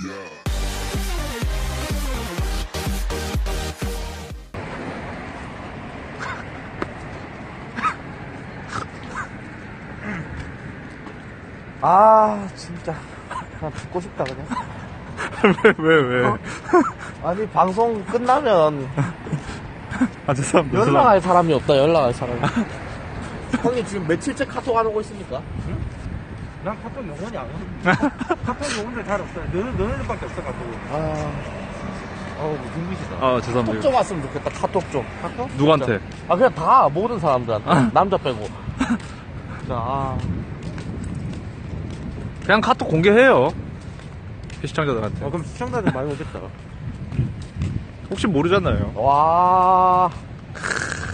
아 진짜. 그냥 죽고 싶다 그냥. 왜, 왜, 왜? 아니 방송 끝나면 아, 죄송합니다. 연락할 사람이 없다 연락할 사람이. 형님 지금 며칠째 카톡 안 오고 있습니까? 난 카톡 영원히 안 와. 카톡 영혼들 잘 없어요. 너네, 너네들밖에 없어, 카톡. 아 어우 눈부시다 아, 카톡 죄송합니다. 좀 왔으면 좋겠다 카톡 좀 카톡? 누구한테? 아 그냥 다 모든 사람들한테 남자 빼고 진짜 아 그냥 카톡 공개해요. 시청자들한테. 어, 그럼 시청자들 많이 오겠다. 혹시 모르잖아요. 와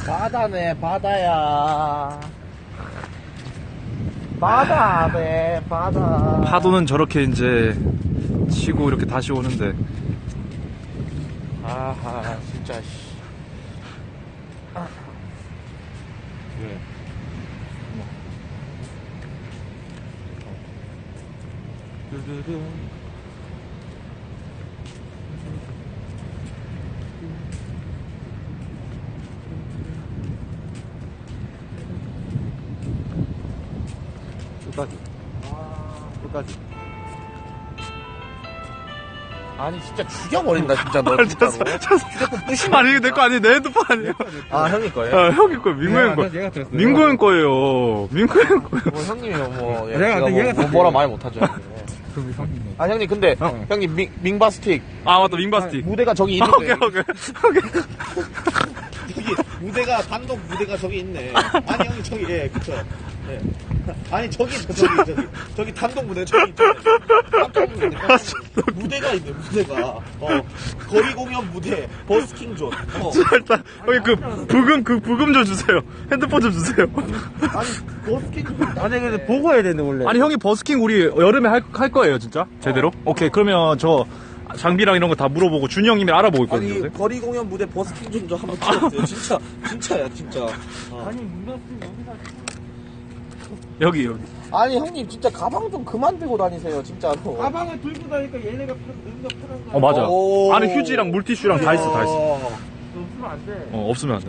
바다네 바다야 바다네 바다 파도는 저렇게 이제 치고 이렇게 다시 오는데. 아하 진짜 씨 아. 왜? 두두두. 끝까지. 끝까지. 아니 진짜 죽여버린다 진짜 너 진짜로 휴대폰 부시면 아니, 이거 내거 아니에요. 내 핸드폰 아니에요. 아 형님 거예요? 아, 형이 거예요. 민구 형 거. 얘가 들었어. 민구 형 거예요. 민구 형 거예요. 뭐 형님이 뭐 예, 내가 근데 뭐, 얘가 뭐다 뭐라 말 못하죠 그럼 형님. 아 형님 근데 어. 형님 밍, 밍바스틱 아, 맞다. 민바스틱. 무대가 저기 아, 있는데 오케이, 오케이. 오케이. 저기 무대가 단독 무대가 저기 있네. 아니 형님 저기 예 그쵸. 예. 아니 저기 저기 저기 저기 단독 무대 저기 있네. 깜짝 놀랐네. 깜짝 놀랐네. 무대가 있네 무대가. 어 거리 공연 무대 버스킹 존. 어. 일단, 여기 그, 부금, 그 부금 좀 주세요. 핸드폰 좀 주세요. 아니 버스킹 존. 아니, 근데 보고 해야 되는데, 원래. 아니, 형이 버스킹 우리 여름에 할, 할 거예요, 진짜? 제대로? 오케이. 그러면 저 장비랑 이런 거 다 물어보고 준이 형님이 알아보고 있거든요. 아니 요새. 거리 공연 무대 버스킹 존좀 한번 찍어주세요. 진짜 진짜야 진짜. 어. 아니, 문가스 여기다. 여기, 여기. 아니 형님 진짜 가방 좀 그만 들고 다니세요 진짜로. 가방을 들고 다니까 얘네가 팔, 여기가 파란 거야. 어, 맞아. 오. 안에 휴지랑 물티슈랑 다 있어, 다 있어. 어. 없으면 안 돼. 어, 없으면 안 돼.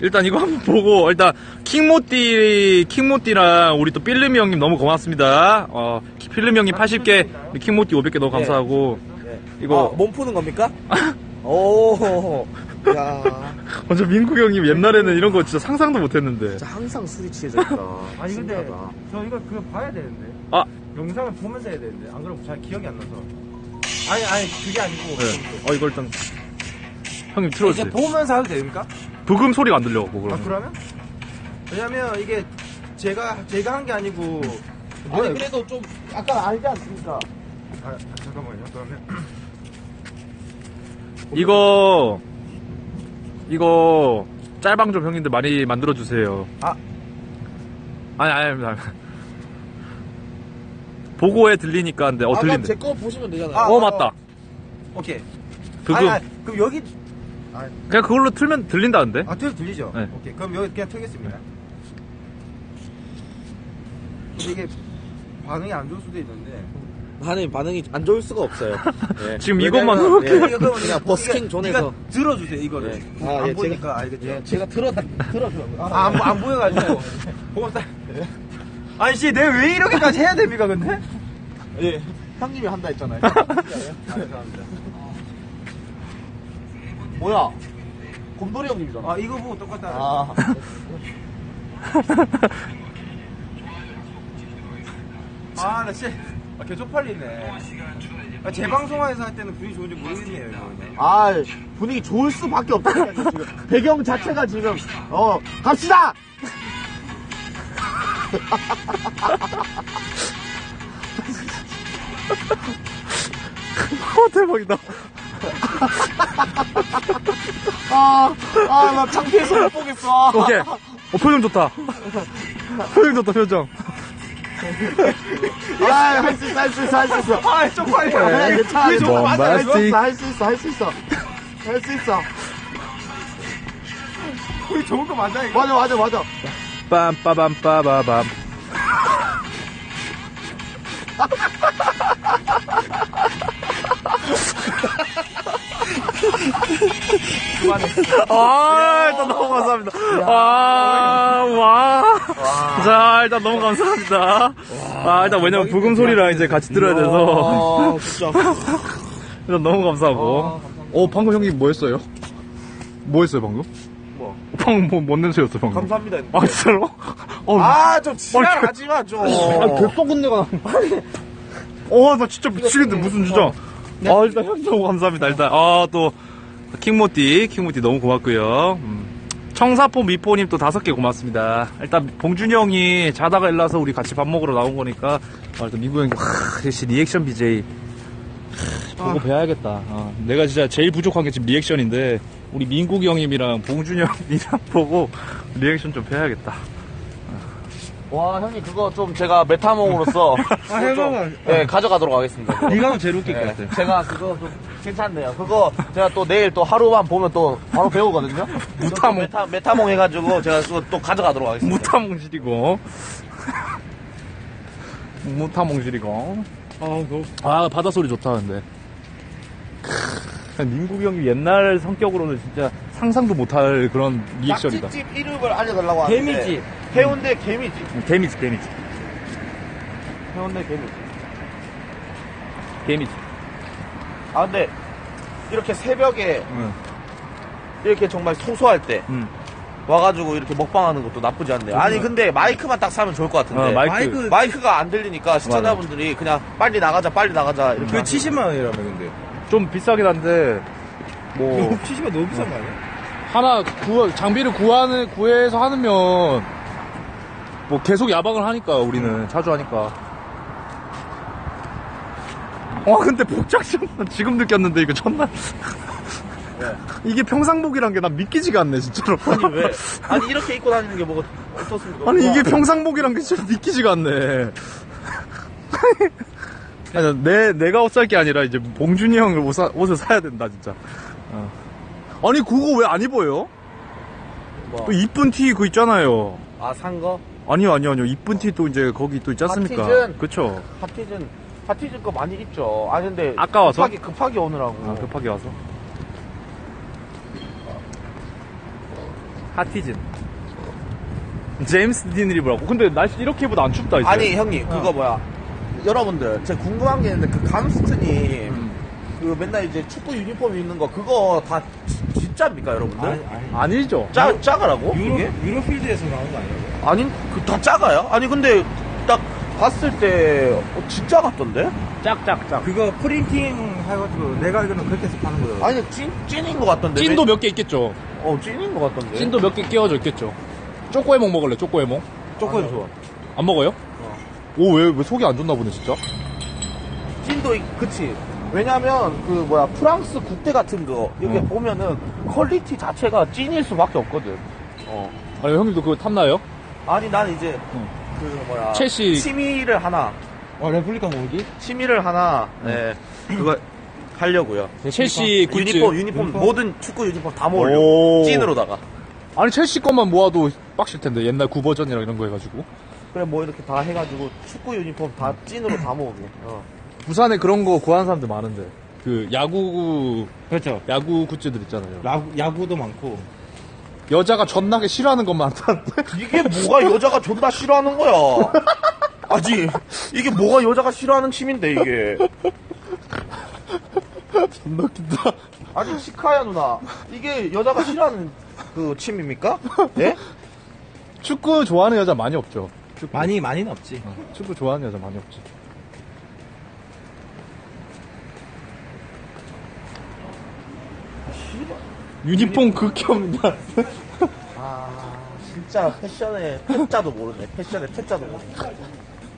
일단 이거 한번 보고, 일단, 킹모띠, 킹모띠랑 우리 또 필름이 형님 너무 고맙습니다. 어, 필름이 형님 80개, 킹모띠 500개 너무 감사하고, 네. 이거, 아, 몸 푸는 겁니까? 오, 야, 완전 민국 형님 옛날에는 이런 거 진짜 상상도 못 했는데. 진짜 항상 술이 취해져 있다. 아니, 근데, 신기하다. 저 이거 그거 봐야 되는데. 아, 영상을 보면서 해야 되는데. 안 그러면 잘 기억이 안 나서. 아니, 아니, 그게 아니고. 네. 어, 이거 일단, 형님 이제 틀어주세요. 보면서 해도 됩니까? 부금 소리가 안 들려갖고, 아, 그러면. 그러면? 왜냐면 이게 제가, 제가 한 게 아니고. 아니, 뭐야, 그래도 좀, 약간 알지 않습니까? 아, 아, 잠깐만요. 그러면. 이거, 이거, 짤방 좀 형님들 많이 만들어주세요. 아. 아니, 아니, 아니. 보고에 들리니까, 근데, 어, 아, 들린대. 제거 보시면 되잖아요. 아, 어, 어, 맞다. 오케이. 부금. 아니, 아니, 그럼 여기. 그냥 그걸로 틀면 들린다는데? 아, 들, 들리죠? 네. 오케이. 그럼 여기 그냥 틀겠습니다. 근데 이게 반응이 안 좋을 수도 있는데. 반응이, 반응이 안 좋을 수가 없어요. 예. 지금 왜냐면, 이것만 예, 이거 그러면 그냥 버스킹 존에서. 네가 들어주세요, 이거를. 예. 아, 안 예, 보니까 알겠죠? 예, 제가 들어, 들어줘요. 아, 안, 보- 안 보여가지고. 고맙다. 아니, 씨, 내가 왜 이렇게까지 해야 됩니까, 근데? 예. 형님이 한다 했잖아요. 아. 뭐야? 곰돌이 형님이잖아. 아, 이거 보고 똑같다. 아. 아, 나 씨. 아, 개 쪽팔리네. 아, 재방송에서 할 때는 분위기 좋은지 모르겠네요, 이거는. 아, 분위기 좋을 수밖에 없다니까요, 지금. 배경 자체가 지금, 어, 갑시다! 어, 대박이다. 아, 아, 나 창피해서 못 보겠어. 오케이. 어, 표정 좋다. 표정 좋다, 표정. 아, 할 수 있어, 할 수 있어, 할 수 있어. 아, 쪽팔려. 그래, 괜찮아. 그게 좋은 거 맞아. 할 수. 있어, 할 수 있어, 할 수 있어. 할 수 있어. 그게 좋은 거 맞아, 이거? 맞아, 맞아, 맞아. 빰빠밤빠바밤. 아, 일단 너무 감사합니다. 아, 와. 자, 일단 너무 감사합니다. 아, 일단 왜냐면 부금 소리랑 이제 같이 들어야 돼서. 아, 진짜. 일단 너무 감사하고. 어, 방금 형님 뭐 했어요? 뭐 했어요, 방금? 뭐? 방금 뭐, 뭔 냄새였어, 방금? 감사합니다. 아, 진짜로? 어, 아, 좀 지랄하지 마, 좀. 썩은 내가. 어, 나 진짜 미치겠네, 무슨 진짜. 아, 일단 형 너무 감사합니다. 일단, 아, 또, 킹모띠, 킹모띠 너무 고맙고요 음. 청사포 미포님 또 다섯 개 고맙습니다. 일단, 봉준이 형이 자다가 일어나서 우리 같이 밥 먹으러 나온 거니까, 아, 일단 민구 형이, 하, 역시 리액션 BJ. 하, 보고 배워야겠다. 어, 내가 진짜 제일 부족한 게 지금 리액션인데, 우리 민국이 형님이랑 봉준이 형이랑 보고 리액션 좀 배워야겠다. 와, 형님, 그거 좀 제가 메타몽으로서. 아, 해봐봐. 네, 가져가도록 하겠습니다. 이거 하면 제일 웃길 것 네, 같아요. 제가 그거 좀 괜찮네요. 그거 제가 또 내일 또 하루만 보면 또 바로 배우거든요. 메타몽. 메타, 메타몽 해가지고 제가 그거 또 가져가도록 하겠습니다. 무타몽실이고 무타몽실이고 아, 아 바다 소리 좋다 근데 크, 민국이 형이 옛날 성격으로는 진짜 상상도 못할 그런 리액션이다 낙지집 이름을 알려달라고 하는데. 개미집. 해운대 개미집. 개미지 개미지 해운대 개미집. 개미지 아, 근데 이렇게 새벽에 응. 이렇게 정말 소소할 때 응. 와가지고 이렇게 먹방하는 것도 나쁘지 않네요. 아니, 근데 마이크만 딱 사면 좋을 것 같은데. 어, 마이크. 마이크 마이크가 안 들리니까 시청자분들이 그냥 빨리 나가자, 빨리 나가자. 이렇게. 그 하고. 70만 원이라며 근데. 좀 비싸긴 한데 뭐 70만 너무 비싼 거 아니야? 하나 구 장비를 구하는 구해서 하면 뭐 계속 야방을 하니까 우리는 자주 하니까. 와 근데 복장션 지금 느꼈는데 이거 첫날 이게 평상복이란 게 난 믿기지가 않네 진짜로. 아니, 왜? 아니, 이렇게 입고 다니는 게 뭐가 어떻습니까? 아니 이게 평상복이란 게 진짜 믿기지가 않네. 아니, 내 내가 옷 살 게 아니라 이제 봉준이 형을 옷 사, 옷을 사야 된다 진짜. 어. 아니 그거 왜 안 입어요? 뭐? 또 이쁜 티 그거 있잖아요. 아, 산 거? 아니요 아니요 아니요 이쁜 티 또 이제 거기 또 있지 않습니까? 하티즌? 그쵸. 파티즌, 파티즌 거 많이 입죠. 아니, 근데. 아까워서? 급하게, 급하게 오느라고. 아, 급하게 와서. 하티즌. 제임스 딘을 입으라고. 근데 날씨 이렇게 입어도 안 춥다 이제. 아니, 형님, 그거 뭐야. 여러분들, 제가 궁금한 게 있는데, 그 감스트님, 음. 그 맨날 이제 축구 유니폼 입는 거, 그거 다 지- 진짜입니까, 여러분들? 아니, 아니. 아니죠. 짜, 작아라고? 유로? 유로필드에서 나온 거 아니라고? 아니, 그다 작아요? 아니, 근데 딱 봤을 때, 어, 진짜 같던데? 짝짝짝. 그거 프린팅 해가지고 내가 알기로는 그렇게 해서 파는 거예요. 아니, 찐, 찐인 것 같던데. 찐도 몇 개 있겠죠. 어, 찐인 것 같던데. 찐도 몇 개 끼워져 있겠죠. 쪼꼬해몽 먹을래? 쪼꼬해몽? 조금 좋아. 안 먹어요? 오, 왜, 왜 속이 안 좋나 보네, 진짜? 찐도, 있- 그치. 왜냐면, 그, 뭐야, 프랑스 국대 같은 거, 이렇게 어. 보면은, 퀄리티 자체가 찐일 수밖에 없거든. 어. 아니, 형님도 그거 탐나요? 아니, 난 이제, 응. 그, 뭐야. 첼시- 취미를 하나, 어, 레플리카 모으기? 취미를 하나, 네, 그거, 하려고요. 첼시 굿즈. 유니폼, 유니폼, 유니폼? 모든 축구 유니폼 다 오. 모으려고. 찐으로다가. 아니, 첼시 것만 모아도 빡실 텐데, 옛날 구버전이랑 이런 거 해가지고. 그래, 뭐 이렇게 다 해가지고, 축구 유니폼 다 찐으로 다 모으게. 어. 부산에 그런 거 구하는 사람들 많은데. 그, 야구, 그렇죠. 야구 굿즈들 있잖아요. 야구, 야구도 많고. 여자가 존나게 싫어하는 것만 많다는데? 이게 뭐가 여자가 존나 싫어하는 거야? 아니, 이게 뭐가 여자가 싫어하는 침인데, 이게. 존나 웃긴다. 아니, 시카야 누나. 이게 여자가 싫어하는 그 침입니까? 예? 축구 좋아하는 여자 많이 없죠. 축구. 많이, 많이는 없지. 어, 축구 좋아하는 여자 많이 없지. 유니폼 극혐이냐? 아, 진짜 패션의 패자도 모르네. 패션의 패자도 모르네.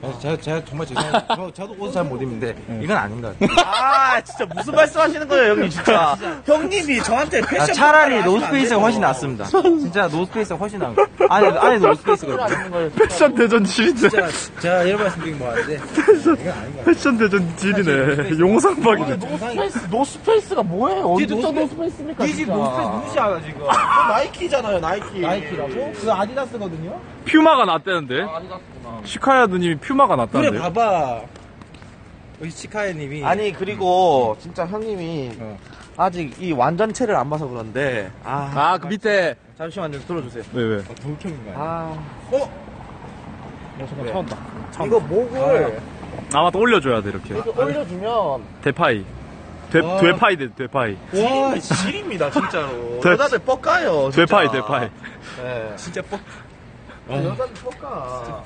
아, 제가, 제가 정말 죄송해요. 저, 저도 옷을 잘 못 입는데, 이건 아닌 것 같아요. 아, 진짜 무슨 말씀 하시는 거예요, 형님, 진짜. 형님이 저한테 패션. 아, 차라리 노스페이스가. 훨씬 낫습니다. 진짜 노스페이스가 훨씬 나은 거. 안에, 안에 노스페이스가. 하시는 거예요. 패션 대전 질인데. 진짜, 제가 여러 번 말씀 드린 거 같은데, 이건 아닌 것 같아요. 패션 대전 질이네. 용상박이네. 노스페이스, 노스페이스가 뭐예요? 어디부터 노스페이스- 노스페이스입니까? 니집 진짜. 노스페이스 누구시 알아, 지금? 그거 나이키잖아요, 나이키. 나이키라고? 그거 여기 치카에님이 아니 그리고 진짜 형님이 어. 아직 이 완전체를 안 봐서 그런데 아, 아, 그 밑에. 잠시만요 들어주세요. 왜, 왜? 어, 돌청인가요? 아 어? 잠깐, 그래. 차온다. 이거 목을 아, 맞다. 올려줘야 돼, 이렇게. 이렇게 올려주면 대파이. 돼, 와. 되파이 돼, 되파이. 와 질입니다 진짜로. 돼- 여자들 뻑가요. 진짜. 되파이, 되파이. 네. 진짜 뻑. 여자들 뻑가.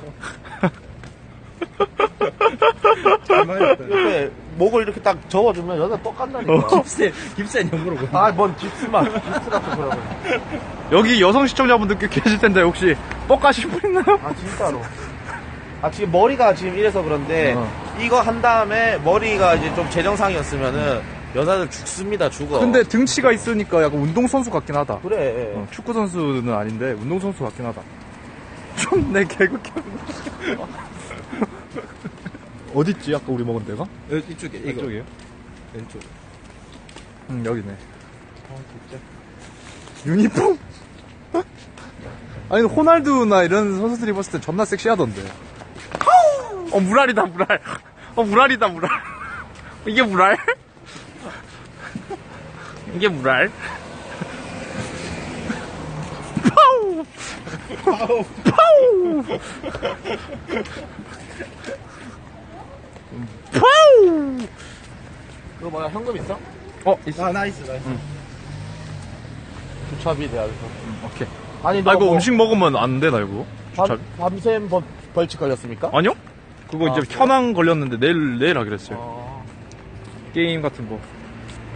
잘 맞았다. 이렇게 목을 이렇게 딱 접어주면 여자 뻑간다니까. 깁스, 깁스한 연구로. 아, 뭔 깁스만, 깁스 같은 그러면. 여기 여성 시청자분들 꽤 계실 텐데, 혹시 뻑가실 분 있나요? 아, 진짜로. 아, 지금 머리가 지금 이래서 그런데, 어. 이거 한 다음에 머리가 이제 좀 재정상이었으면은, 여자들 죽습니다, 죽어. 근데 등치가 있으니까 약간 운동선수 같긴 하다. 그래. 어, 축구 선수는 아닌데 운동선수 같긴 하다. 좀내 개그 켜. 어딨지? 아까 우리 먹은 데가? 여기 이쪽에, 이거. 이쪽이에요? 왼쪽. 응 여기네. 아, 진짜. 유니폼? 아니 호날두나 이런 선수들이 입었을 때 존나 섹시하던데. 어 물알이다 물알. 어 물알이다 물알. 이게 물알? 이게 물알? 파우! 파우! 파우! 그거 뭐야, 현금 있어? 어 있어. 아, 나이스, 나이스. 주차비 대학에서. 오케이. 아니, 아너 이거 뭐 음식 먹으면 안 되나 이거? 밤, 주차- 밤샘 벌, 벌칙 걸렸습니까? 아니요? 그거 아, 이제 그래요? 현황 걸렸는데 내일 내일 하기로 했어요. 어. 게임 같은 거.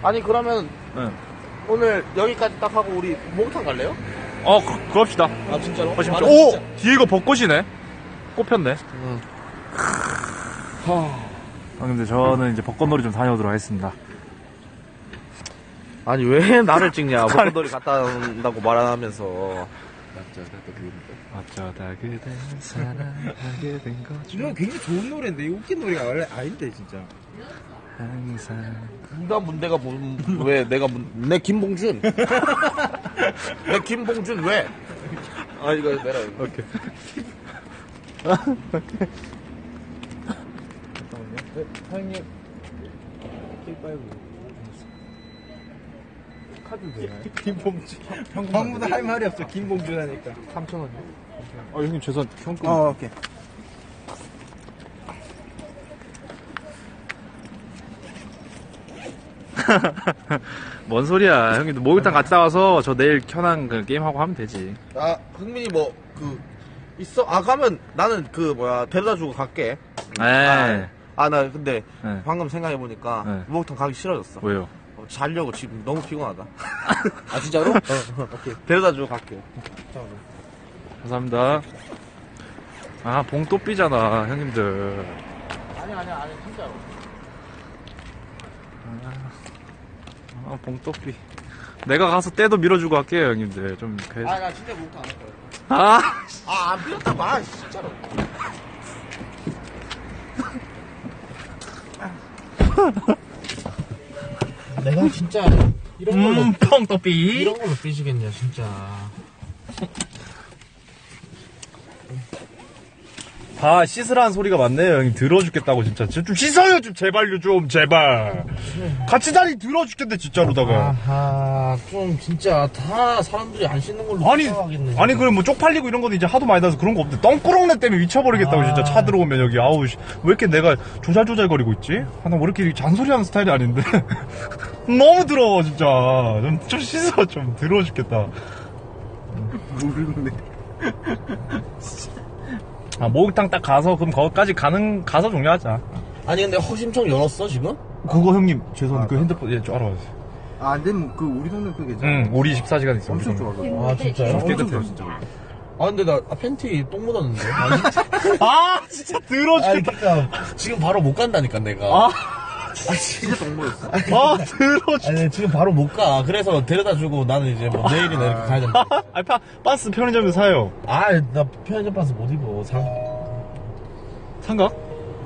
아니, 그러면 네. 오늘 여기까지 딱 하고 우리 목욕탕 갈래요? 어, 그, 그럽시다. 아, 진짜로? 어, 진짜. 아, 나 오! 진짜. 뒤에 이거 벚꽃이네. 꽃폈네. 응. 아, 근데 저는 이제 벚꽃놀이 좀 다녀오도록 하겠습니다. 아니, 왜 나를 찍냐? 벚꽃놀이 갔다 온다고 말안 하면서. 어쩌다 그대 사랑하게 된 거죠. 이거 굉장히 좋은 노래인데, 이거 웃긴 노래가 원래 아닌데, 진짜. 항상. 나 문제가 뭐, 왜 내가 문, 내 김봉준. 내 김봉준 왜? 아, 이거 내라, 이거. 오케이. 사장님, 카드 되나요? 김봉준. 형보다 할 말이 없어, 김봉준 하니까. 3,000원이요? 아, 형님 죄송, 현금. 어, 오케이. 뭔 소리야. 형님도 목욕탕 갔다 와서 저 내일 현황 그 게임하고 하면 되지. 아, 흥민이 뭐, 그, 있어? 아, 가면 나는 그, 뭐야, 데려다 주고 갈게. 에이. 아, 아, 나 근데 네. 방금 생각해 보니까 네. 목욕탕 가기 싫어졌어. 왜요? 어, 자려고 지금 너무 피곤하다. 아, 진짜로? 어, 오케이. 데려다 주고 갈게. 감사합니다. 아, 봉 또 삐잖아, 형님들. 아니, 아니, 아니, 진짜로. 아, 봉또 삐. 내가 가서 때도 밀어주고 갈게요, 형님들. 좀, 그... 아, 나 진짜 목욕탕 안할 거야. 아! 아, 안 빌렸다고, 아, 진짜로. 내가 진짜 이런 걸로 음, 삐. 이런 걸로 삐지겠냐 진짜. 다 씻으라는 소리가 많네요, 형님. 들어 죽겠다고, 진짜. 좀 씻어요, 좀, 제발요, 좀, 제발. 같이 다니 들어 죽겠네, 진짜로다가. 아하 좀 진짜 다 사람들이 안 씻는 걸로 아니, 쫓아가겠네, 아니. 그럼 뭐 쪽팔리고 이런 거는 이제 하도 많이 나서 그런 거 없는데, 똥꾸렁내 때문에 미쳐버리겠다고, 아. 진짜. 차 들어오면 여기, 아우, 씨. 왜 이렇게 내가 조잘조잘거리고 있지? 아, 나왜 이렇게 잔소리하는 스타일이 아닌데. 너무 더러워, 진짜. 좀, 좀 씻어, 좀. 더러워 죽겠다. 아, 목욕탕 딱 가서, 그럼 거기까지 가는, 가서 종료하자. 아니 근데 허심청 열었어 지금? 그거 형님, 죄송한데, 그 핸드폰, 예, 좀 알아봐주세요. 아, 근데 뭐, 그, 우리 동네 그 괜찮아. 응, 우리 24시간 있어. 엄청 우리 좋아, 동네. 그거. 아 진짜요? 엄청 좋아, 진짜. 아 근데 나 아, 팬티 똥 묻었는데. 아, 진짜 죽겠다. 그니까 지금 바로 못 간다니까 내가. 아, 아, 진짜 똥 묻었어. 아, 더러워 죽 아니 지금 바로 못 가. 그래서 데려다 주고 나는 이제 뭐 내일이나 이렇게 가야 된다. 아, 파, 반스 편의점에서 사요. 아 나 편의점 가서 못 입어. 상. 삼각?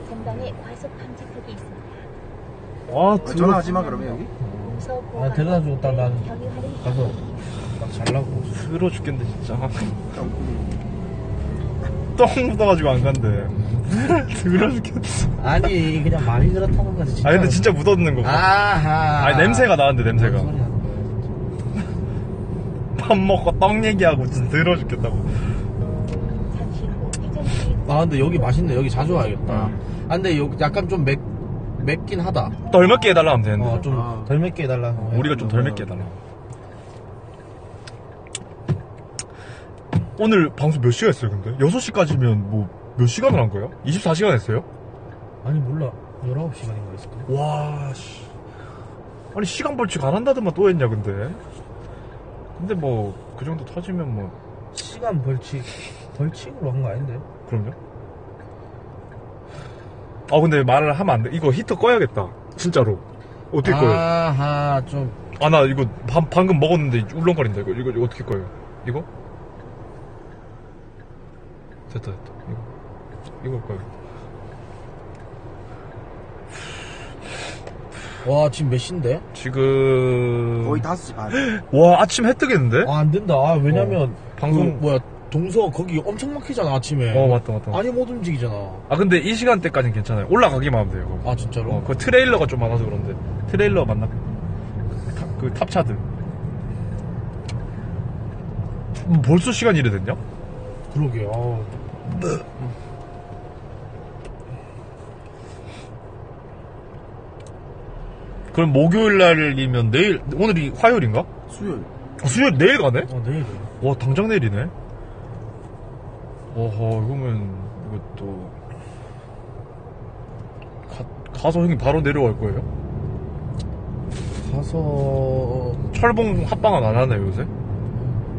전방에 과속 방지턱이 있습니다. 와, 아, 전화하지 마, 그러면 여기? 아 데려다 주고 딱 나는 경유하는 가서 막 잘라고. 더러워 죽겠네, 진짜. 똥 묻어가지고 안 간대. 더러워 죽겠어. 아니 그냥 많이 그렇다는 거지 진짜 아 근데 진짜 묻었는 거. 아하 아니 냄새가 나는데 냄새가. 뭔 소리야. 밥 먹고 떡 얘기하고 진짜 더러워 죽겠다고. 잠시 후 회전길 아 근데 여기 맛있네 여기 자주 와야겠다 음. 아 근데 여기 약간 좀 맵, 맵긴 하다 덜 맵게 해달라 하면 되는데. 어 좀 덜 맵게 해달라 우리가 좀 덜 맵게 해달라. 오늘 방송 몇 시간 했어요, 근데? 6시까지면 뭐, 몇 시간을 한 거예요? 24시간 했어요? 아니 몰라 19시간인가 있을까 와, 씨. 아니, 시간 벌칙 안 한다더만 또 했냐, 근데? 근데 뭐, 그 정도 터지면 뭐, 시간 벌칙 벌칙으로 한 거 아닌데 그럼요? 아, 근데 말을 하면 안 돼. 이거 히터 꺼야겠다. 진짜로. 어떻게 꺼요? 아하 좀 아, 나 이거 방, 방금 먹었는데 울렁거린다, 이거. 이거, 이거 어떻게 꺼요? 이거? 됐다, 됐다. 이거. 이걸 꺼요. 와 지금 몇 시인데? 지금. 거의 5시 반. 와, 아침 해 뜨겠는데? 아, 안 된다 아 왜냐면 방송- 그 뭐야 동서 거기 엄청 막히잖아 아침에 어, 맞다, 맞다. 아니 못 움직이잖아 아, 근데 이 시간대까지는 괜찮아요. 올라가기만 하면 돼요. 거기. 아 진짜로? 어, 그 트레일러가 좀 많아서 그런데. 트레일러 맞나? 탑- 그 탑차들. 음, 벌써 시간 이래 됐냐? 그러게 아 그럼 목요일 날이면 내일, 오늘이 화요일인가? 수요일. 어, 수요일 내일 가네? 어, 내일이야 와, 당장 내일이네? 어허, 이거면, 이것도. 가, 가서 형님 바로 내려갈 거예요? 가서 철봉 합방은 안 하나요, 요새?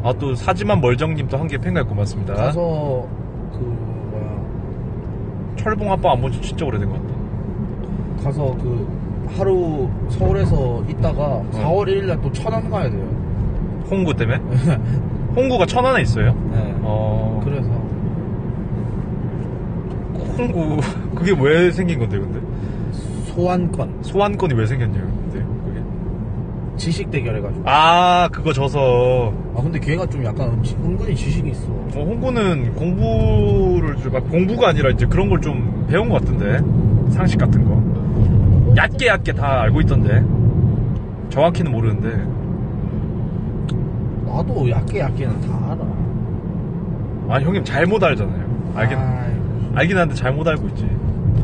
아, 또, 사지만 멀정님 또 한개 팬가입 고맙습니다. 가서 그 뭐야 철봉 합방 안본지 진짜 오래된 것 같다. 가서 그 하루 서울에서 있다가 4월 1일 날 또 천안 가야 돼요. 홍구 때문에? 홍구가 천안에 있어요? 네. 어. 그래서 홍구, 그게 왜 생긴 건데, 근데? 소환권 소환권이 왜 생겼냐고, 근데, 그게? 지식 대결 해가지고. 아, 그거 져서. 아 근데 걔가 좀 약간 지- 은근히 지식이 있어. 어, 홍구는 공부를 좀, 아, 공부가 아니라 이제 그런 걸 좀 배운 것 같은데. 상식 같은 거. 얕게 얕게 다 알고 있던데. 정확히는 모르는데. 나도 얕게 얕게는 다 알아. 아, 형님 잘못 알잖아요. 알긴, 아이고, 알긴 하는데 잘못 알고 있지.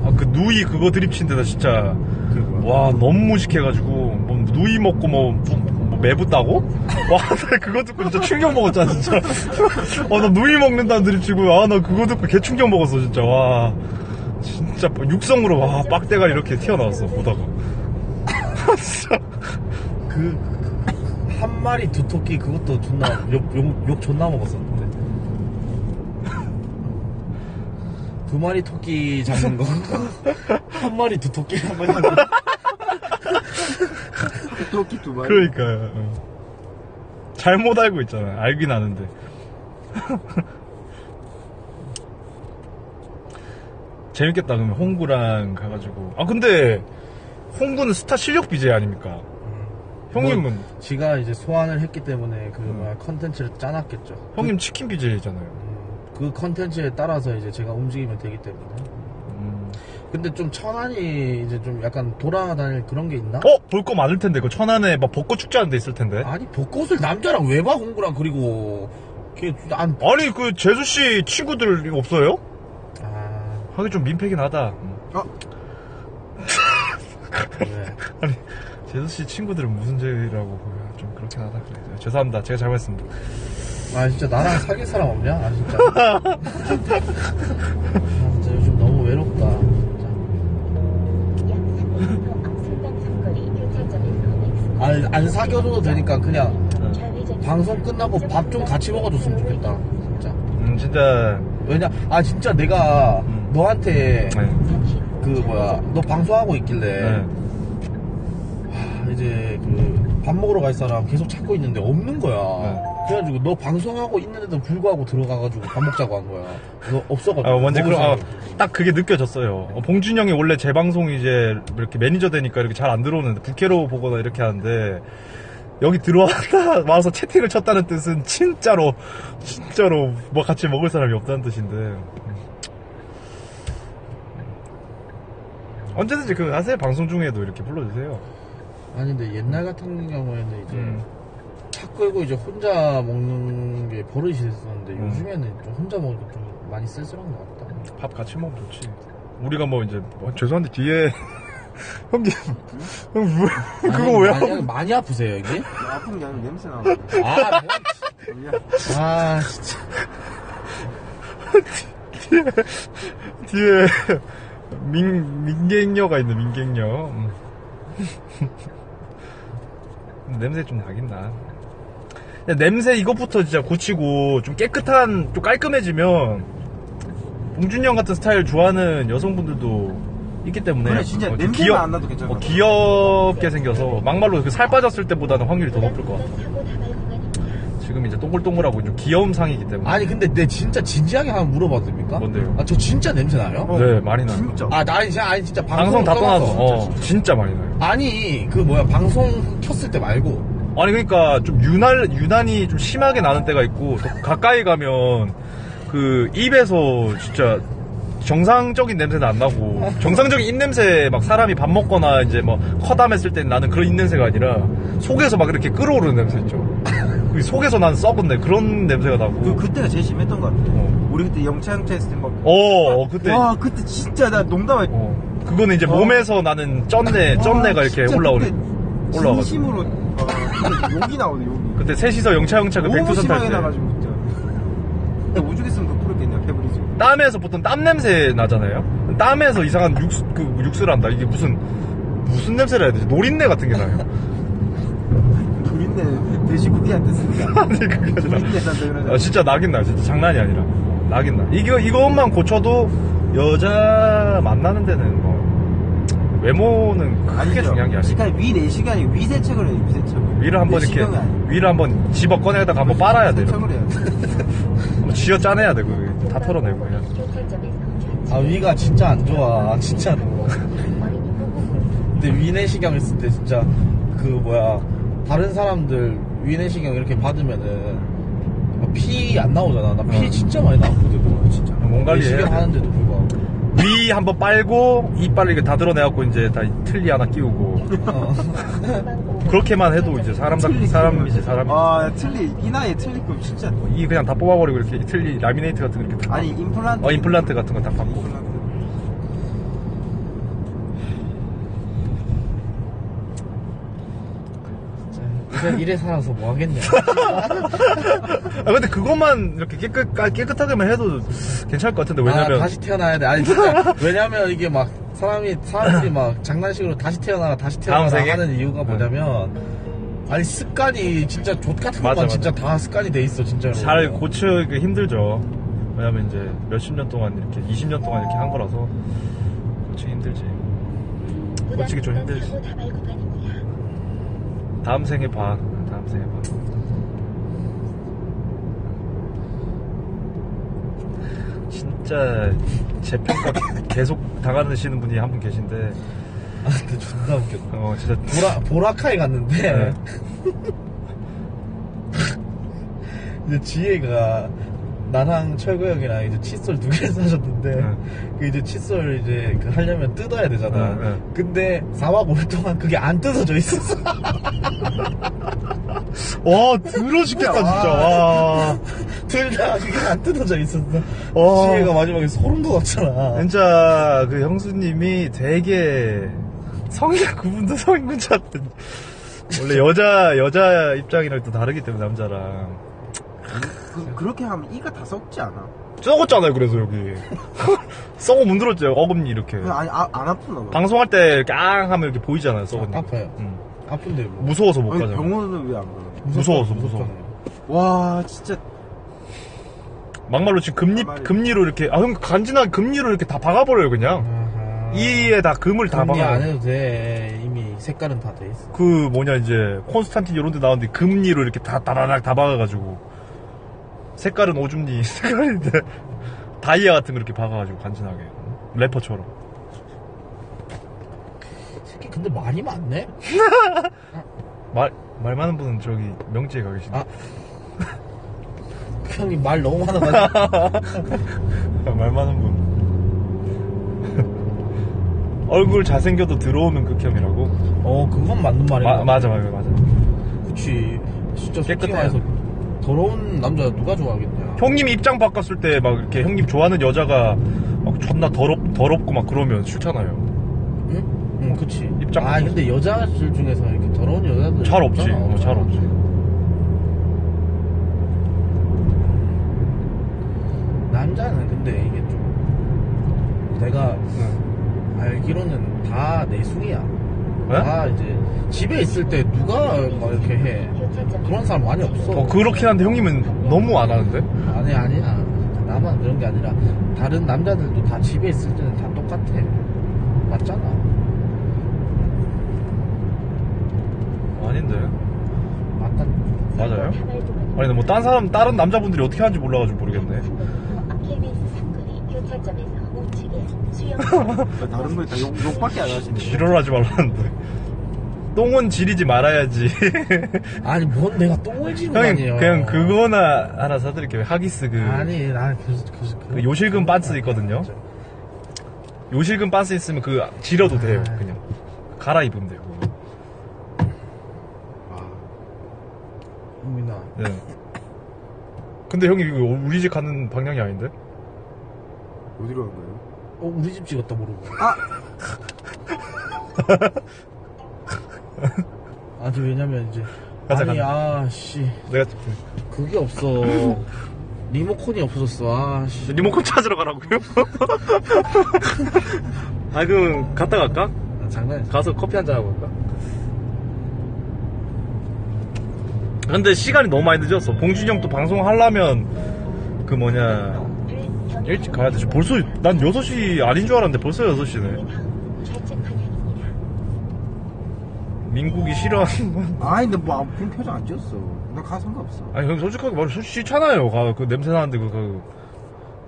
아, 그 누이 그거 드립친 데다 진짜. 그거. 와, 너무 무식해가지고. 뭐, 누이 먹고 뭐, 뭐, 뭐 매부 따고? 와, 나 그거 듣고 진짜 충격 먹었잖아, 진짜. 아, 나 누이 먹는다는 드립 치고. 아, 나 그거 듣고 개 충격 먹었어, 진짜. 와. 진짜 육성으로, 와, 빡대가 이렇게 튀어나왔어, 보다가. 진짜. 그, 한 마리 두 토끼 그것도 존나 욕, 욕, 욕 존나 먹었었는데. 두 마리 토끼 잡는 거. 한 마리 두 토끼 한 마리 잡는 거. 토끼 두 마리. 그러니까요. 어. 잘못 알고 있잖아. 알긴 아는데. 재밌겠다. 그러면 홍구랑 가가지고. 아 근데 홍구는 스타 실력 BJ 아닙니까? 형님은 지가 이제 소환을 했기 때문에 그 뭐야 컨텐츠를 짜놨겠죠. 형님 치킨 BJ잖아요. 그, 그 컨텐츠에 따라서 이제 제가 움직이면 되기 때문에. 음. 근데 좀 천안이 이제 좀 약간 돌아다닐 그런 게 있나? 어? 볼 거 많을 텐데. 그 천안에 막 벚꽃 축제하는 데 있을 텐데. 아니 벚꽃을 남자랑 왜봐 홍구랑 그리고 걔안 아니 그 재수 씨 친구들 없어요? 아, 하기 좀 민폐긴 하다. 왜? 아니 재수 씨 친구들은 무슨 죄라고 좀 그렇긴 하다. 그래. 죄송합니다. 제가 잘못했습니다. 아 진짜 나랑 사귈 사람 없냐? 아 진짜. 안, 안 사귀어줘도 되니까 그냥 좌회전 방송 끝나고 밥 좀 같이 먹어줬으면 좋겠다. 진짜. 음 진짜 왜냐 아 진짜 내가 음. 너한테 네. 그 뭐야 너 방송하고 있길래 네. 하, 이제 그 밥 먹으러 갈 사람 계속 찾고 있는데 없는 거야. 네. 그래가지고 너 방송하고 있는데도 불구하고 들어가가지고 밥 먹자고 한 거야. 너 없어가지고. 아, 먼저 그럼 아. 딱 그게 느껴졌어요. 어, 봉준영이 원래 재방송 이제 이렇게 매니저 되니까 이렇게 잘 안 들어오는데 부캐로 보거나 이렇게 하는데 여기 들어왔다 와서 채팅을 쳤다는 뜻은 진짜로 진짜로 뭐 같이 먹을 사람이 없다는 뜻인데 음. 언제든지 그 하세요 방송 중에도 이렇게 불러주세요. 아니 근데 옛날 같은 경우에는 이제 음. 차 끌고 이제 혼자 먹는 게 버릇이 됐었는데 음. 요즘에는 좀 혼자 먹으니까 좀 많이 쓸쓸한 것 같아요. 밥 같이 먹으면 좋지. 우리가 뭐 이제 뭐 죄송한데 뒤에 형님 형 뭐, 그거 왜 많이, 하고 많이 아프세요 여기? 아픈 게 아니라 냄새 나고. 아, 뭐. 아 진짜. 뒤에 민 민갱녀가 있네 민갱녀. 음. 냄새 좀 나긴 나. 야, 냄새 이것부터 진짜 고치고 좀 깨끗한 좀 깔끔해지면 봉준이 형 같은 스타일 좋아하는 여성분들도 있기 때문에 그래, 진짜 어, 좀 냄새만 귀여- 안 나도 괜찮아. 어, 귀엽게 생겨서 막말로 그 살 빠졌을 때보다는 확률이 더 높을 것 같아. 지금 이제 동글동글하고 좀 귀여움 상이기 때문에. 아니 근데 내 진짜 진지하게 한번 물어봐도 됩니까? 뭔데요? 아 저 진짜 냄새 나요? 네 많이 나요. 진짜. 아, 나 아니, 진짜, 아니, 진짜 방송, 방송 다 떠나서. 어, 진짜 많이 나요. 아니, 그 뭐야, 방송 켰을 때 말고. 아니 그러니까 좀 유난 유난히 좀 심하게 나는 때가 있고 더 가까이 가면 그 입에서 진짜 정상적인 냄새는 안 나고 정상적인 입 냄새 막 사람이 밥 먹거나 이제 뭐 커담했을 때 나는 그런 입 냄새가 아니라 속에서 막 이렇게 끓어오르는 냄새 있죠. 그 속에서 나는 썩은 내 그런 냄새가 나고. 그, 그때가 제일 심했던 것 같아. 어. 우리 그때 영창 테스트 막. 어, 어, 그때 와, 그때 진짜 나 농담 아니 어, 그거는 이제 어. 몸에서 나는 쩐내 쩐내가 이렇게 올라오는 올라와가지고 진심으로 어, 욕이 나오네 욕이. 그때 셋이서 영차 영차 그 백두산 심하게 탈때 나가지고 진짜. 근데 오죽했으 땀에서 보통 땀 냄새 나잖아요. 땀에서 이상한 육수 그 육수를 한다. 이게 무슨 무슨 냄새라 해야 되지? 노린내 같은 게 나요. 우린데 돼지고기한테 쓰니까. 아니 그게 아니라 산다 그러잖아. 아, 진짜 나긴 나. 진짜 장난이 아니라 나긴 나. 이거 이것만 고쳐도 여자 만나는 데는 뭐 외모는 크게 중요한 게 아니야. 시간이 위 4시간이 위세척을 해요 위세척을. 위를 한번 이렇게. 위를 한번 집어 꺼내다가 한번 빨아야 돼. 세척을 해야 돼. 한번 쥐어 짜내야 돼. 그 다 털어내고 그냥. 아, 위가 진짜 안 좋아. 진짜로. 근데 위내시경 했을 때 진짜, 그 뭐야, 다른 사람들 위내시경 이렇게 받으면은, 피 안 나오잖아. 나피 어. 진짜 많이 나왔거든, 진짜. 몸 관리해야 내시경 돼. 하는데도 불구하고. 위 한번 빨고 이빨 이렇게 다 드러내갖고 이제 다 틀니 하나 끼우고 어. 그렇게만 해도 이제 사람 사람이지 사람이 아 틀리 이 나이에 틀리 거 진짜. 이 그냥 다 뽑아버리고 이렇게 틀니 라미네이트 같은 거 이렇게 다 아니 임플란트. 어 임플란트 같은 거 다 받고 임플란트. 이래, 살아서 뭐 하겠냐. 아 근데 그것만 이렇게 깨끗 깔- 깨끗하게만 해도 괜찮을 것 같은데 왜냐면 아, 다시 태어나야 돼. 아니, 진짜. 왜냐면 이게 막, 사람이, 사람들이 막 장난식으로 다시 태어나라, 다시 태어나라 다음 세계? 하는 이유가 뭐냐면, 아니, 습관이 진짜 족 같은 것만 맞아, 진짜 맞아. 다 습관이 돼 있어, 진짜로. 잘 고치기 힘들죠 왜냐면 이제 몇십 년 동안 이렇게 20년 동안 이렇게 한 거라서 고치기 힘들지 고치기 좀 힘들지 사고 다음 생에 봐 다음 생에 봐 진짜 재평가 계속 당하시는 분이 한 분 계신데 아, 근데 존나 웃겼다. 어 진짜 보라, 보라카이 갔는데, 네. 이제 지혜가, 철구 형이랑 이제 칫솔 두 개를 사셨는데, 네. 그 이제 칫솔 이제 그 하려면 뜯어야 되잖아. 네, 네. 근데 4박 5일 동안 그게 안 뜯어져 있었어. 와 들어 죽겠다 진짜 와 둘다 그게 안 뜯어져 있었어. 와. 지혜가 마지막에 소름 돋았잖아. 진짜 그 형수님이 되게 성이 그분도 성인 군자 같은 원래 여자 여자 입장이랑 또 다르기 때문에 남자랑 그, 그렇게 하면 이가 다 썩지 않아? 썩었잖아요 그래서 여기 썩어 문드렀죠 어금니 이렇게 그냥 아니 아, 안 아프나 봐. 방송할 때 이렇게 앙 하면 이렇게 보이잖아요 썩은 아, 아파요. 응. 아픈데 뭐. 무서워서 못 아니, 가잖아 병원은 왜 안 가? 무서워서 무서워 와 진짜 막말로 지금 금리 막말이. 금리로 이렇게 아형 간지나게 금리로 이렇게 다 박아버려요 그냥 아하. 이에 다 금을 다 정리 박아 안 해도 돼. 이미 색깔은 다 돼 있어. 그 뭐냐 이제 콘스탄틴 이런 데 나오는데 금리로 이렇게 다 다다닥 다 박아가지고 색깔은 오줌니 색깔인데 다이아 같은 거 이렇게 박아가지고 간지나게 래퍼처럼 새끼 근데 많이 많네? 말, 말 많은 분은 저기 명지에 가 계신데 아. 그 형이 말 너무 많아가지고. 말 많은 분 얼굴 잘생겨도 들어오면 극혐이라고? 어 그건 맞는 말이야 마, 맞아, 맞아, 맞아. 그치 진짜. 말해서 더러운 남자 누가 좋아하겠냐 형님 입장 바꿨을 때 막 이렇게 형님 좋아하는 여자가 막 존나 더럽, 더럽고 막 그러면 싫잖아요. 응? 응 그치 입장 아 근데 여자들 중에서 이렇게 더러운 여자들 잘 없지. 없잖아. 어, 잘 없지. 남자는 근데 이게 좀 내가 알기로는 다 내숭이야 네? 다 이제 집에 있을 때 누가 막 이렇게 해 그런 사람 많이 없어 어, 그렇긴 한데 형님은 너무 안 하는데? 아니 아니야 나만 그런 게 아니라 다른 남자들도 다 집에 있을 때는 다 똑같아 맞잖아 아닌데. 맞다 맞아요? 아니, 근데 뭐, 딴 사람, 다른 남자분들이 어떻게 하는지 몰라가지고 모르겠네. KBS 상거리 교차점에서 우측에 수영 다른 거다 욕밖에 안 하시네. 지랄하지 말라는데. 똥은 지리지 말아야지. 아니 뭔 내가 똥을 지르고 형님, 다녀 그냥 그거나 하나 사드릴게요. 하기스 그. 아니 난그 그, 그 요실금 반스 있거든요. 요실금 반스 있으면 그 지려도 돼요. 아. 그냥. 갈아입으면 돼요. 형민아 네. 근데 형님 이거 우리 집 가는 방향이 아닌데? 어디로 간 거예요? 어 우리 집 찍었다 모르고 아 니 왜냐면 이제 가자, 아니. 아씨 내가 그게 없어 리모컨이 없어졌어 아씨 리모컨 찾으러 가라고요? 아 그럼 갔다 갈까? 장난이야 가서 커피 한 잔 하고 갈까? 근데 시간이 너무 많이 늦었어. 봉준이 형또 방송 하려면 그 뭐냐 일찍 가야 되지. 벌써 난 6시 아닌 줄 알았는데 벌써 6시네. 좌측 방향입니다. 민국이 싫어하는 건 아니, 근데 뭐, 아무 그런 표정 안 지었어. 나가 상관없어. 아니 형 솔직하게 말해 솔직히 싫잖아요. 가, 그 냄새 나는데 그,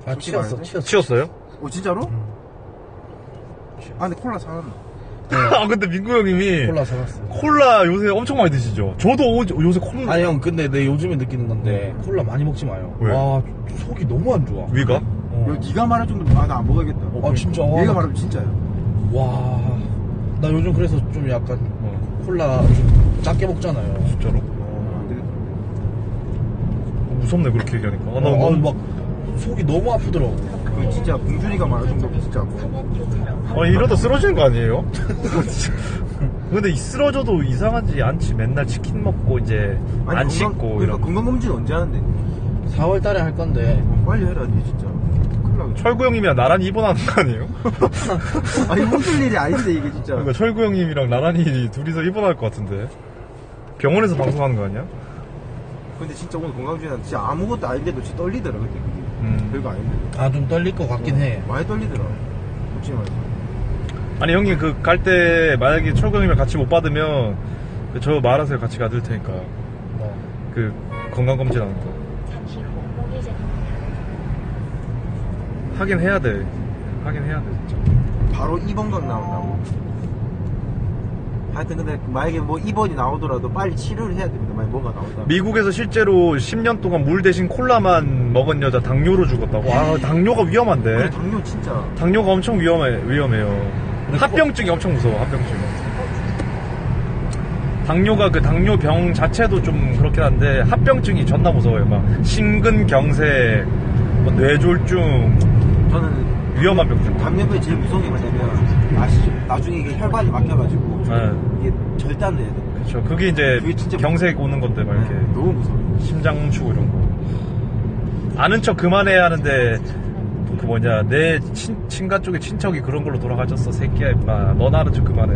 그아 치웠어 치웠어 치웠어요? 어, 진짜로? 아, 근데 콜라 사놨나? 아 근데 민구 형님이 콜라 사갔어 콜라 요새 엄청 많이 드시죠? 저도 오- 요새 콜라 아니 형 근데 내 요즘에 느끼는 건데 콜라 많이 먹지 마요 왜? 와 속이 너무 안 좋아 위가? 어. 이거 네가 말할 정도면, 아, 나 안 먹어야겠다. 아 진짜 와, 얘가 말하면 진짜야. 와 나 요즘 그래서 좀 약간 어, 콜라 좀 작게 먹잖아요 진짜로? 어, 안 되겠다. 무섭네 그렇게 얘기하니까. 아, 나, 어, 나, 아니, 막 속이 너무 아프더라고 그 진짜 봉준이가 말할 정도면 진짜 아 이러다 쓰러지는 거 아니에요? 근데 이 쓰러져도 이상하지 않지. 맨날 치킨 먹고 이제 안 건강- 씻고 그러니까 이런. 건강검진 언제 하는데? 4월 달에 할 건데 어, 빨리 해라, 니 진짜. 나겠다. 철구 형님이랑 나란히 입원하는 거 아니에요? 아니, 웃을 일이 아닌데, 이게 진짜. 그러니까 철구 형님이랑 나란히 둘이서 입원할 것 같은데. 병원에서 방송하는 거 아니야? 근데 진짜 오늘 건강검진은 진짜 아무것도 아닌데도 진짜 떨리더라, 그때 그게. 음. 별거 아닌데. 아 좀 떨릴 것 같긴 해 많이 떨리더라. 솔직히 말해서. 아니 형님 그 갈 때 만약에 철구 형님이랑 같이 못 받으면 그저 말하세요 같이 가줄 테니까 뭐. 그 건강검진 하는 거 잠시 후 우회전입니다. 하긴 해야 돼 하긴 해야 돼 진짜 바로 2번각 나온다고. 하여튼 근데 만약에 뭐 2번이 나오더라도 빨리 치료를 해야 됩니다. 만약 뭐가 나온다. 미국에서 실제로 10년 동안 물 대신 콜라만 먹은 여자 당뇨로 죽었다고 아 당뇨가 위험한데 당뇨 진짜. 당뇨가 엄청 위험해, 위험해요. 합병증이 엄청 무서워, 합병증. 당뇨가 그 당뇨병 자체도 좀 그렇긴 한데, 합병증이 존나 무서워요. 막, 심근경색, 뭐 뇌졸중, 저는 위험한 병증. 당뇨병이 제일 무서운 게 뭐냐면 아시죠? 나중에 이게 혈관이 막혀가지고 네. 이게 절대 안 돼야 돼. 그렇죠. 그게 이제 그게 진짜 경색 오는 건데, 막 이렇게. 너무 무서워. 심장 멈추고 이런 거. 아는 척 그만해야 하는데, 그 뭐냐, 내 친, 친가 쪽에 친척이 그런 걸로 돌아가셨어, 새끼야, 임마. 넌 아는 척 그만해.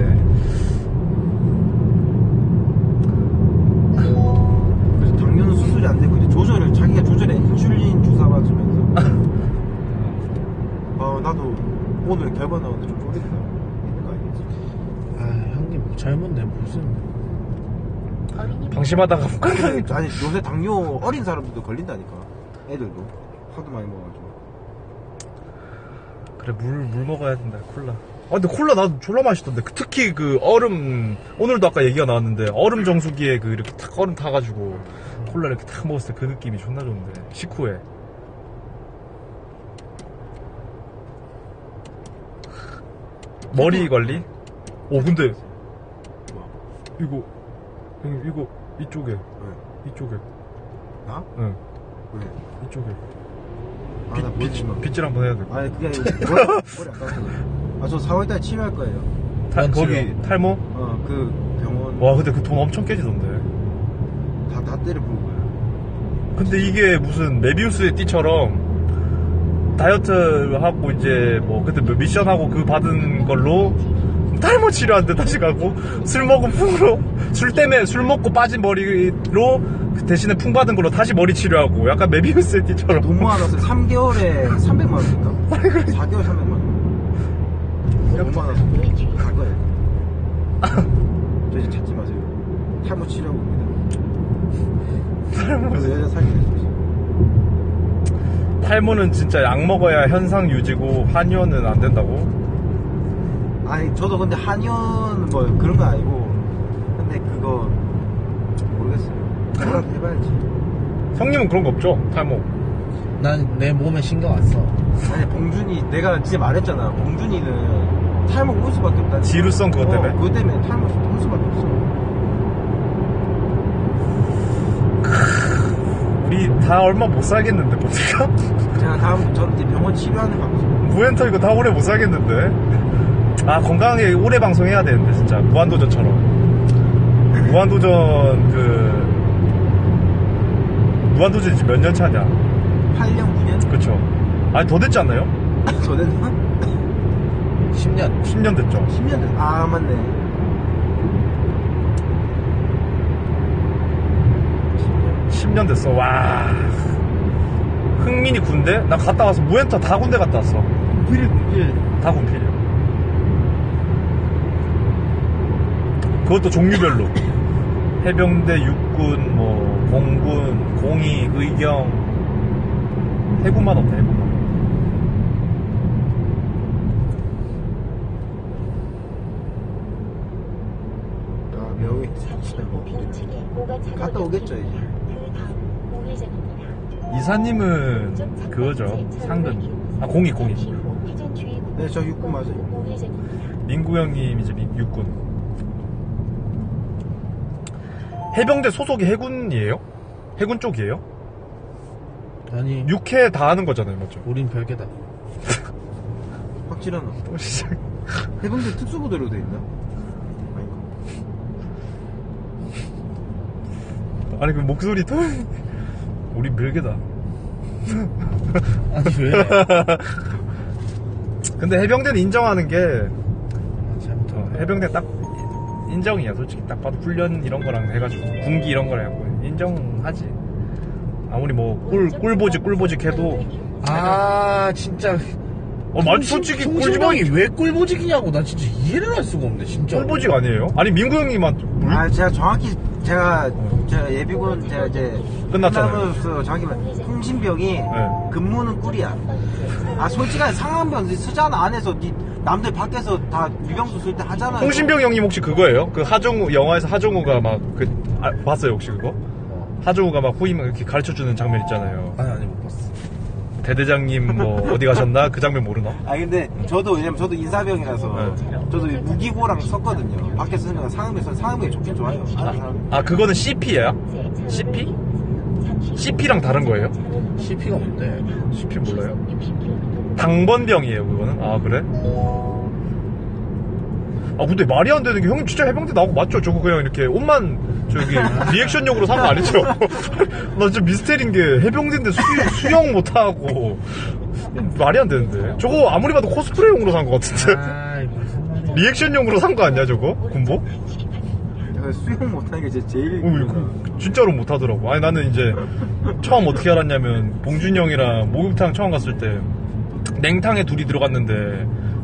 심하다가 근데 아니 요새 당뇨 어린 사람들도 걸린다니까. 애들도 하도 많이 먹어가지고. 그래 물 물 먹어야 된다 콜라. 아 근데 콜라 나도 졸라 맛있던데 그 특히 그 얼음 오늘도 아까 얘기가 나왔는데 얼음 정수기에 그 이렇게 탁 얼음 타가지고 콜라 이렇게 탁 먹었을 때 그 느낌이 존나 좋은데 식후에. 머리 관리? 오 근데 이거 형님 이거 이쪽에 이쪽에 나? 응 왜? 이쪽에 아, 나 보지 마. 빗질 한번 해야 돼 아니 그게 아니고 머리, 머리 안 감았어. 아저 4월달에 치료할 거예요. 탈- 뭔 거기 치료? 탈모? 어 그 병원 와 근데 그 돈 엄청 깨지던데 다 다 때려 부은 거야. 근데 이게 무슨 메비우스의 띠처럼 다이어트 하고 이제 뭐 그때 뭐 미션하고 그 받은 걸로 탈모 치료하는데 다시 가고 술 먹은 풍으로 술 때문에 술 먹고 빠진 머리로 그 대신에 풍 받은 걸로 다시 머리 치료하고 약간 메비우스의 띠처럼 돈 모아놨어요. 3개월에 300만 원인가? 4개월 300만 원. 돈 모아놨어. 갈 거예요. 저 이제 찾지 마세요. 탈모 치료하고 옵니다. 그래서 여자 사귀게 됐어. 탈모는 진짜 약 먹어야 현상 유지고 한의원은 안 된다고? 아니 저도 근데 한의원 뭐 그런 건 아니고 근데 그거 모르겠어요. 뭐라도 해봐야지. 형님은 그런 거 없죠? 탈모 난 내 몸에 신경 안 써. 아니 봉준이 내가 진짜 말했잖아. 봉준이는 탈모 올 수밖에 없다. 지루성 그것 때문에? 어, 그것 때문에 탈모 올 수밖에 없어. 우리 다 얼마 못 살겠는데 보니까 제가 다음 전 이제 병원 치료하는 방송. 무엔터 이거 다 오래 못 살겠는데 아 건강하게 오래 방송해야 되는데 진짜 무한도전처럼 무한도전 그 무한도전이 지금 몇 년 차냐 8년 9년? 그쵸 아니 더 됐지 않나요? 저는 10년. 10년 됐죠 10년 됐. 아 맞네. 10년 됐어 와 흥민이 군대? 나 갔다 와서 무엔터 다 군대 갔다 왔어 필, 필. 다 군필이야 그것도 종류별로. 해병대, 육군, 뭐 공군, 공이, 의경. 해군만 없다 해군만. 아 명이 차로 갔다 오겠죠, 이제. 이사님은 그거죠 상근. 아 공이 공이. 잠시 후 회전 주의구 네, 저 육군 맞아요. 민구 형님 이제 민- 육군 해병대 소속이 해군이에요? 해군 쪽이에요? 아니, 육해 다 하는 거잖아요 맞죠? 우린 별개다. 확실한 또 시작 해병대 특수부대로 돼 있나? 아니 그 목소리 또 우리 별개다 아니, 왜? 근데 해병대는 인정하는 게 아, 어, 해병대 딱 인정이야 솔직히 딱 봐도 훈련 이런 거랑 해가지고 군기 이런 거랑 해갖고 인정하지 아무리 뭐 꿀 꿀보직 꿀보직 해도 아, 진짜. 어 맞지 솔직히 송신병이 꿀보직 왜 꿀보직이냐고 나 진짜 이해를 할 수가 없네 진짜. 꿀보직 아니에요? 아니 민구 형님만 물- 아 제가 정확히 제가 제가 예비군 제가 이제 끝났잖아요. 끝나면서 정확히 말 홍신병이 네. 근무는 꿀이야. 아 솔직하게 상암병 쓰잖아 안에서 니 남들 밖에서 다 유병수 쓸 때 하잖아요. 홍신병 형님 혹시 그거예요? 그 하정우 영화에서 하정우가 막그 봤어요 혹시 그거? 하정우가 막 후임 이렇게 가르쳐 주는 장면 있잖아요. 아니 아니 못 봤어. 대대장님 뭐 어디 가셨나 그 장면 모르나? 아 근데 저도 왜냐면 저도 인사병이라서 네. 저도 이 무기고랑 썼거든요. 밖에 쓰는 건 상암에서 상암이 좋긴 좋아요. 아는 사람. 아 그거는 CP야? CP? CP랑 다른 거예요? CP가 뭔데? CP 몰라요? 당번병이에요 그거는? 아 그래? 아 근데 말이 안 되는 게 형님 진짜 해병대 나오고 맞죠? 저거 그냥 이렇게 옷만 저기 리액션용으로 산 거 아니죠? 나 진짜 미스테리인 게 해병대인데 수, 수영 못하고 말이 안 되는데 저거 아무리 봐도 코스프레용으로 산 거 같은데 아? 리액션용으로 산 거 아니야 저거? 군복? 수영 못하는 게 진짜 제일 어, 진짜로 못하더라고. 아니 나는 이제 처음 어떻게 알았냐면 봉준이 형이랑 목욕탕 처음 갔을 때 냉탕에 둘이 들어갔는데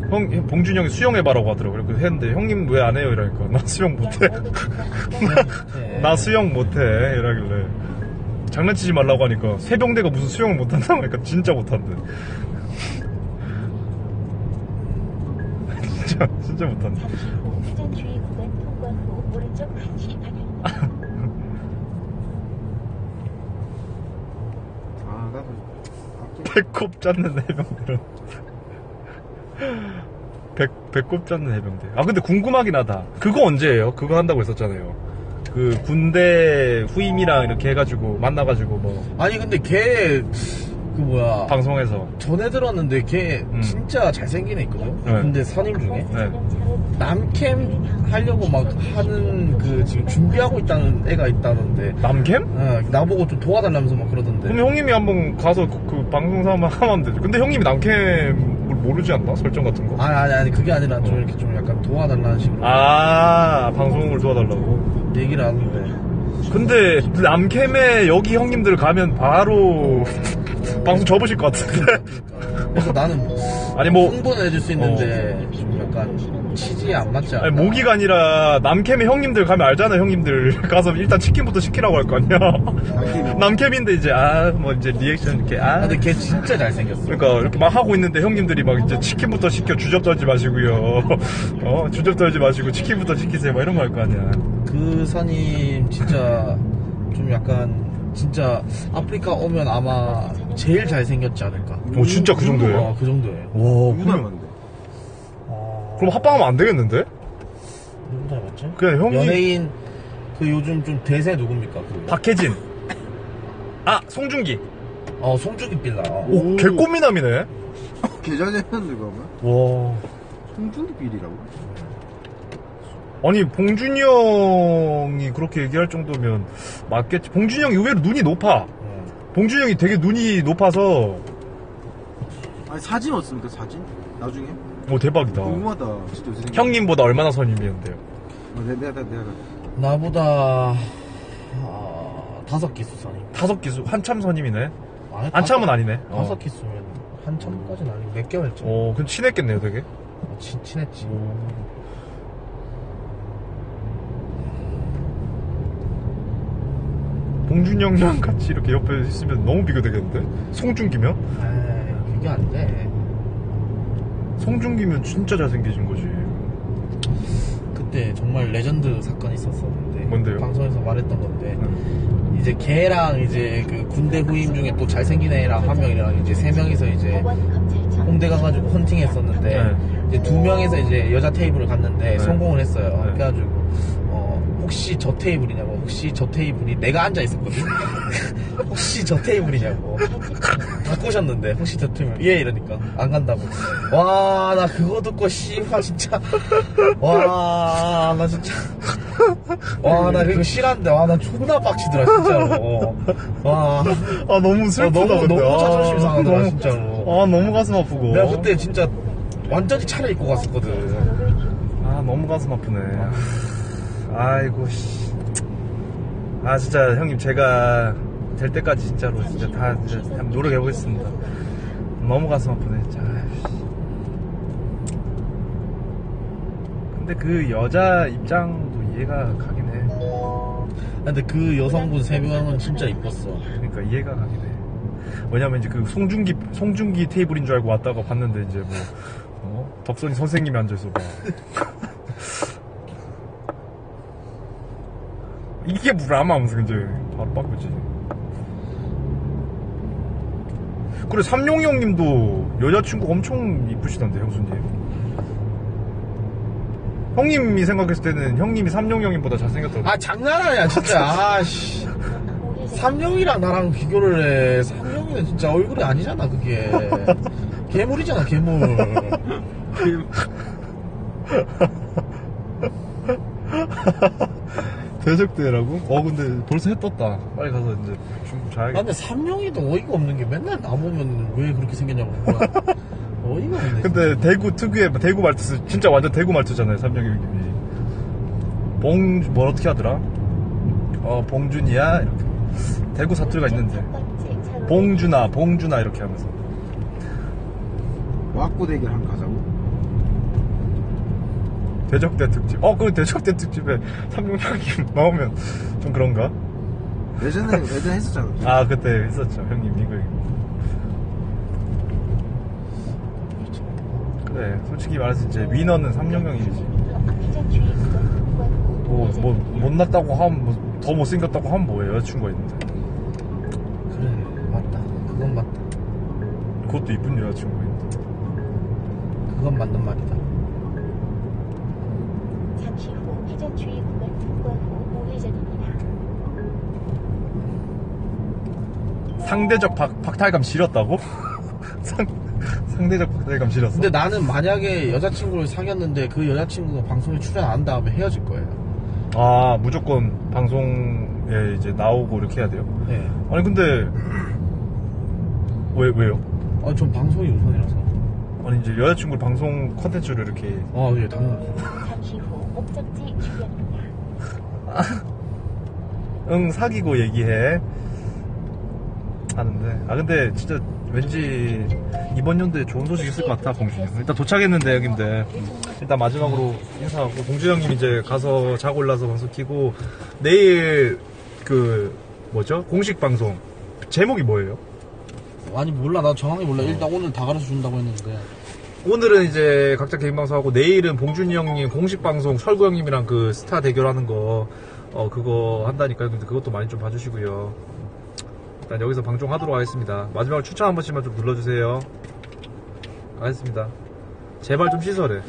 형 봉준이 형이 수영해봐라고 하더라고요. 그래서 했는데 형님 왜 안 해요? 이러니까 나 수영 못해. 나 수영 못해. 이러길래 장난치지 말라고 하니까 세병대가 무슨 수영을 못한다 하니까 진짜 못한대. 진짜 진짜 못한대. 배꼽 잡는 해병대는 배, 배꼽 잡는 해병대. 아, 근데 궁금하긴 하다. 그거 언제예요? 그거 한다고 했었잖아요. 그 군대 후임이랑 이렇게 해가지고 만나가지고 뭐 아니 근데 걔 그 뭐야 방송에서 전에 들었는데 걔 음. 진짜 잘생긴 애 있거든 네. 근데 선임 중에 네. 남캠 하려고 막 하는 그 지금 준비하고 있다는 애가 있다는데 남캠? 어, 나보고 좀 도와달라면서 막 그러던데 그럼 형님이 한번 가서 그, 그 방송사만 하면 되죠. 근데 형님이 남캠을 모르지 않나? 설정 같은 거? 아니 아니 아니 그게 아니라 좀 이렇게 좀 약간 도와달라는 식으로 아, 방송을 도와달라고. 얘기를 하는데 근데 남캠에 여기 형님들 가면 바로 방송 접으실 것 같은데. 그래서 나는 아니 뭐 홍보는 해줄 수 있는데 좀 약간 치즈에 안 맞지 않아 아니, 모기가 아니라 남캠에 형님들 가면 알잖아 형님들. 가서 일단 치킨부터 시키라고 할 거 아니야. 남캠인데 이제 아 뭐 이제 리액션 이렇게 아. 근데 걔 진짜 잘생겼어. 그러니까 이렇게 막 하고 있는데 형님들이 막 이제 치킨부터 시켜 주접 떨지 마시고요. 어 주접 떨지 마시고 치킨부터 시키세요. 막 이런 거 할 거 아니야. 그 선임 진짜 좀 약간 진짜 아프리카 오면 아마 제일 잘생겼지 않을까 오 진짜 그 정도예요? 어, 그 정도예요 와 누구 닮았는데? 그럼 합방하면 안 되겠는데? 누구 닮았지? 그냥 형님 연예인 그 요즘 좀 대세 누굽니까? 그 박혜진 아 송중기 어 송중기 빌라 오 개꼬미남이네 계좌제였는데 그러면? 와 송중기 비리라고? 아니 봉준이 형이 그렇게 얘기할 정도면 맞겠지. 봉준이 형이 의외로 눈이 높아. 어. 봉준이 형이 되게 눈이 높아서. 아니 사진 없습니까 사진? 나중에? 오 대박이다. 궁금하다. 진짜 요새 생각- 형님보다 얼마나 선임이었는데요? 어, 내, 내가 다 내가. 다 나보다 아, 다섯 기수 선임. 다섯 기수? 한참 선임이네? 아니, 한참은 다섯- 아니네. 어. 다섯 기수면 한참까지는 아니고 몇 개월째 오 그럼 친했겠네요 되게? 어, 친, 친했지 봉준이 형이랑 같이 이렇게 옆에 있으면 너무 비교되겠는데 송중기면? 에이 그게 안돼 송중기면 진짜 잘생기신 거지 그때 정말 레전드 사건이 있었었는데 뭔데요? 방송에서 말했던 건데 이제 걔랑 이제 그 군대 후임 중에 또 잘생긴 애랑 한 명이랑 이제 세 명이서 이제 홍대 가가지고 헌팅했었는데 네. 이제 두 명에서 이제 여자 테이블을 갔는데 네. 성공을 했어요. 네. 그래가지고 어, 혹시 저 테이블이냐고 혹시 저 테이블이 내가 앉아 있었거든. 혹시 저 테이블이냐고 바꾸셨는데 혹시 저 테이블 예 이러니까 안 간다고. 와 나 그거 듣고 씨발 진짜 와 나 진짜 와 나 그거 싫었는데 와 나 존나 빡치더라 진짜로. 와 아 너무 슬프다 어, 너무- 근데. 너무 자존심 아, 상하더라, 너무- 진짜로. 아 너무 가슴 아프고 내가 그때 진짜 완전히 차려 입고 갔었거든. 아 너무 가슴 아프네 아이고 씨. 아 진짜 형님 제가 될 때까지 진짜로 진짜 다 진짜 한번 노력해 보겠습니다 너무 가슴 아프네 진짜 아이씨. 근데 그 여자 입장도 이해가 가긴 해 근데 그 여성분 세 명은 진짜 이뻤어. 그러니까 이해가 가긴 해 왜냐면 이제 그 송중기 송중기 테이블인 줄 알고 왔다가 봤는데 이제 뭐 어? 덕선이 선생님이 앉아있어 봐 이게 뭐라마 하면서 이제 바로 바꾸지 그래 삼룡이 형님도 여자친구 엄청 이쁘시던데 형수님 형님이 생각했을 때는 형님이 삼룡이 형님보다 잘생겼다고 아 장난 아니야 진짜. 아씨. 삼룡이랑 나랑 비교를 해. 삼룡이는 진짜 얼굴이 아니잖아 그게. 괴물이잖아 괴물. 대적대라고? 어 근데 벌써 해 떴다. 빨리 가서 이제 좀 아, 자야겠다. 근데 삼룡이도 어이가 없는 게 맨날 나 보면 왜 그렇게 생겼냐고. 어이가 없네. 근데 대구 특유의 대구 말투 진짜 완전 대구 말투잖아요 삼룡이 형님이. 봉 뭘 어떻게 하더라? 어 봉준이야? 이렇게. 대구 사투리가 있는데. 봉준아 봉준아 이렇게 하면서. 왁구 대결 한 가자고 대적대 특집 어 그 대적대 특집에 삼룡 형님 나오면 좀 그런가? 예전에 예전에 했었잖아 아 그때 했었죠 형님 이거 그래 솔직히 말해서 이제 위너는 삼룡 형이지 뭐, 뭐, 못났다고 하면, 뭐, 더 못생겼다고 하면 뭐예요? 여자친구가 있는데. 그래 맞다. 그건 맞다. 그것도 이쁜 여자친구가 있는데. 그건 맞는 말이다. 우 회전 주의 구간 통과 후 우회전입니다. 상대적 박, 박탈감 지렸다고? 상, 상대적 박탈감 지렸어? 근데 나는 만약에 여자친구를 사귀었는데 그 여자친구가 방송에 출연 안한 다음에 헤어질 거예요. 아 무조건 방송에 이제 나오고 이렇게 해야 돼요? 네. 아니 근데 왜 왜요? 아, 전 방송이 우선이라서. 아니 이제 여자친구 방송 컨텐츠를 이렇게 아, 예, 당연하죠. 목적지 주변입니다. 응 사귀고 얘기해 하는데 아 근데 진짜 왠지 이번 연도에 좋은 소식 있을 것 같아 봉준이 형 일단 도착했는데 형님들 일단 마지막으로 인사하고 봉준이 형님 이제 가서 자고 올라서 방송 키고 내일 그 뭐죠 공식 방송 제목이 뭐예요? 아니, 몰라. 나 정확히 몰라. 일단 오늘 다 가르쳐 준다고 했는데. 오늘은 이제 각자 개인 방송하고 내일은 봉준이 형님 공식 방송 설구 형님이랑 그 스타 대결하는 거 어, 그거 한다니까요. 근데 그것도 많이 좀 봐주시고요. 일단 여기서 방송하도록 하겠습니다. 마지막으로 추천 한 번씩만 좀 눌러주세요. 가겠습니다. 제발 좀 씻어래.